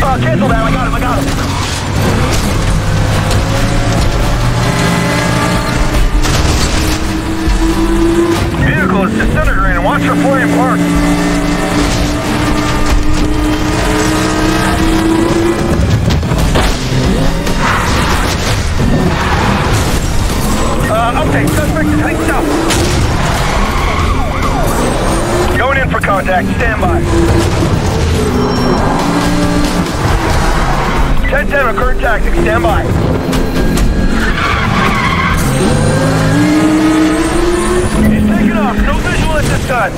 Uh, cancel that. I got him. I got him. Vehicle is disintegrating. Watch your flame park. Uh, update. Suspect is heading south. Going in for contact. Stand by. 10-10 recurrent tactics. Stand by. He's taking off. No visual at this time.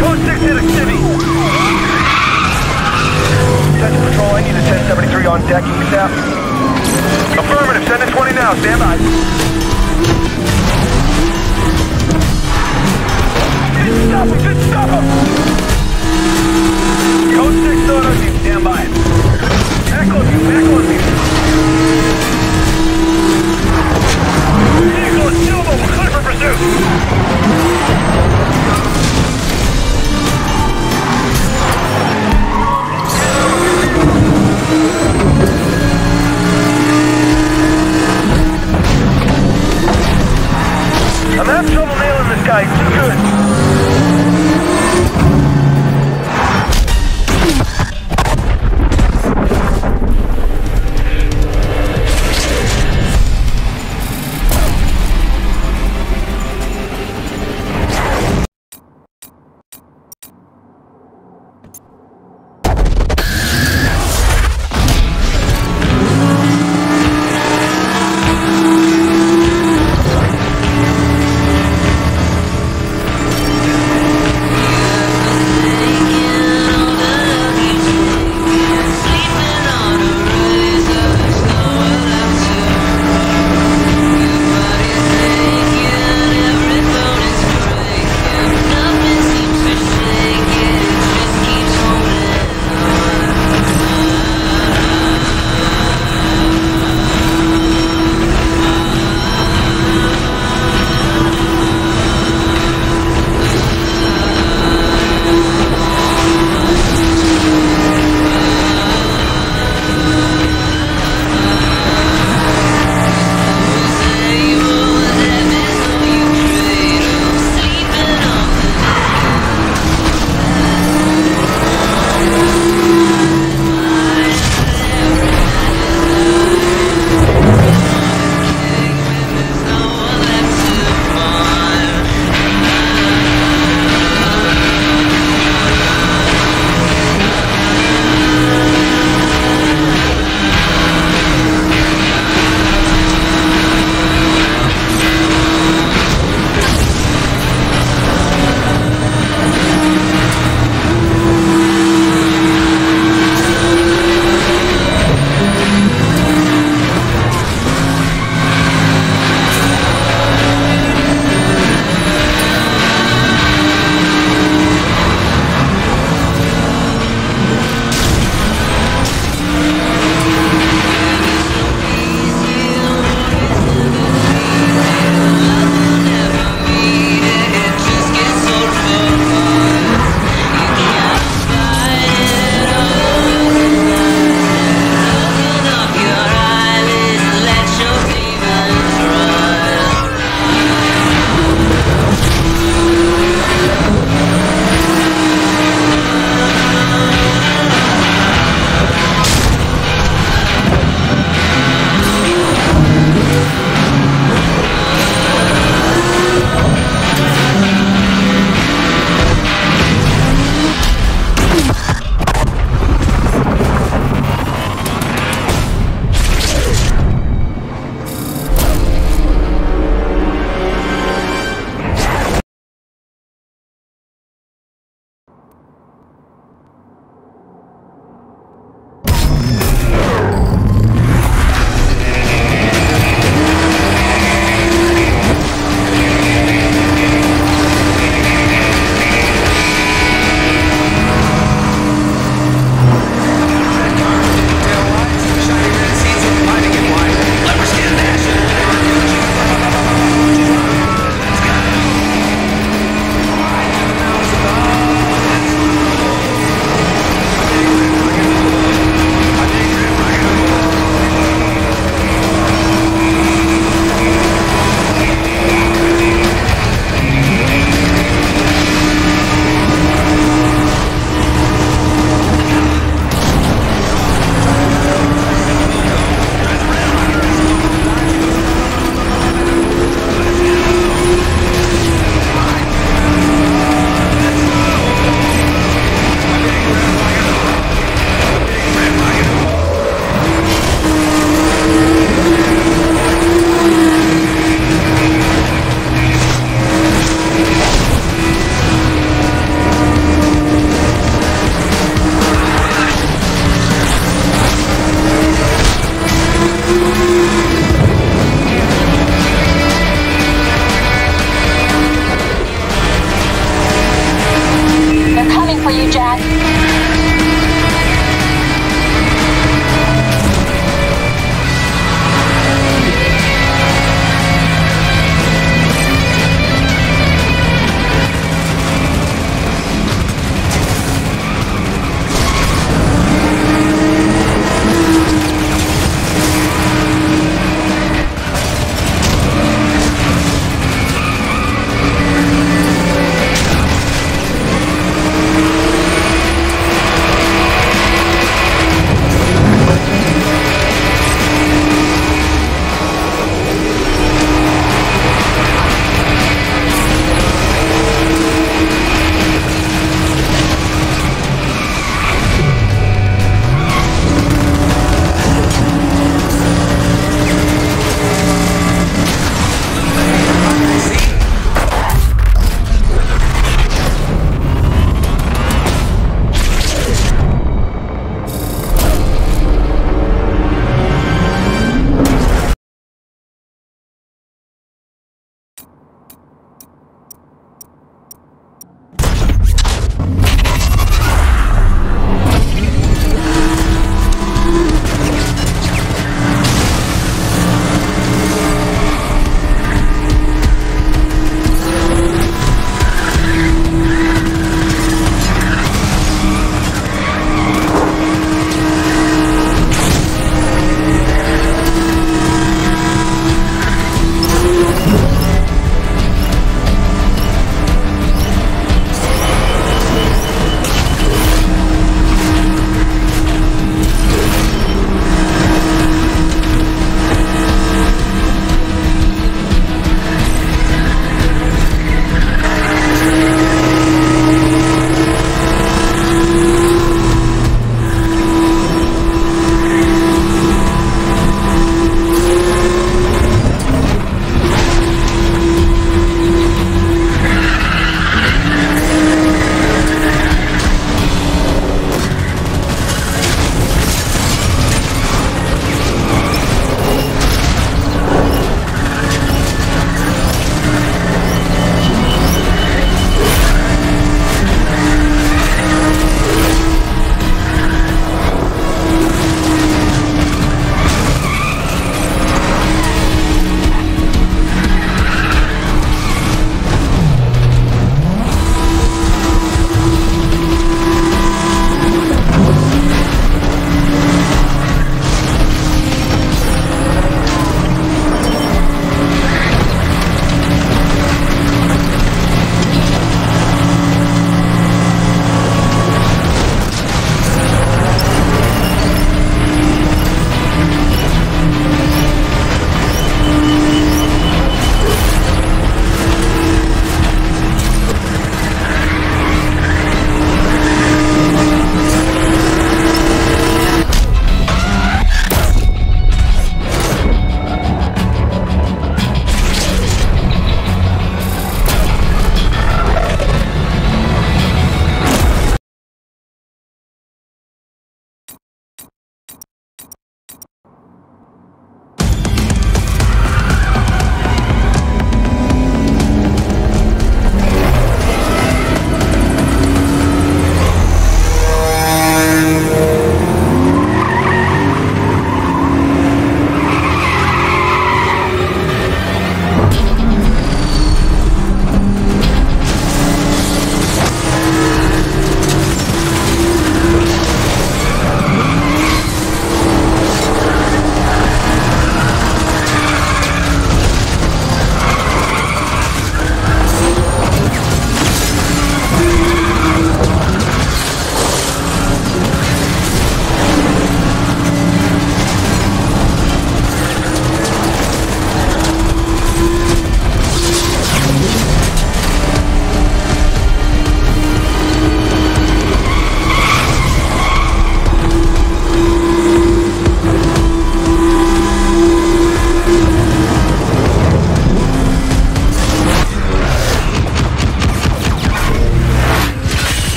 Code 6 in patrol, I need a 1073 on. Affirmative, send in 20 now. Stand by. Stop him, didn't stop him! Code 6 auto team, stand by. Back on you, back on me. Vehicle is still mobile, clear for pursuit.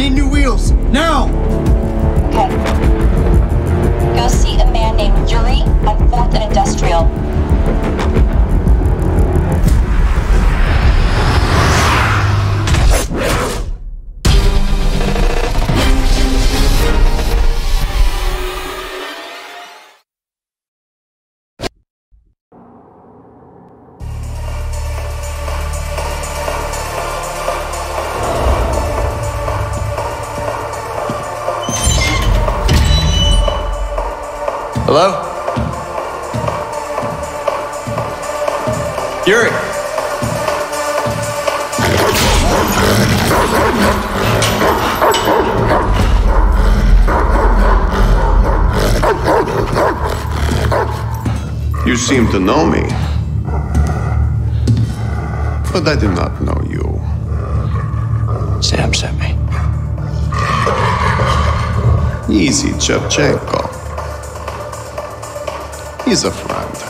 need new wheels. Now! Okay. Go see a man named Yuri on 4th and Industrial. Hello? Yuri. You seem to know me. But I do not know you. Sam sent me. Easy, Chevchenko. He's a friend.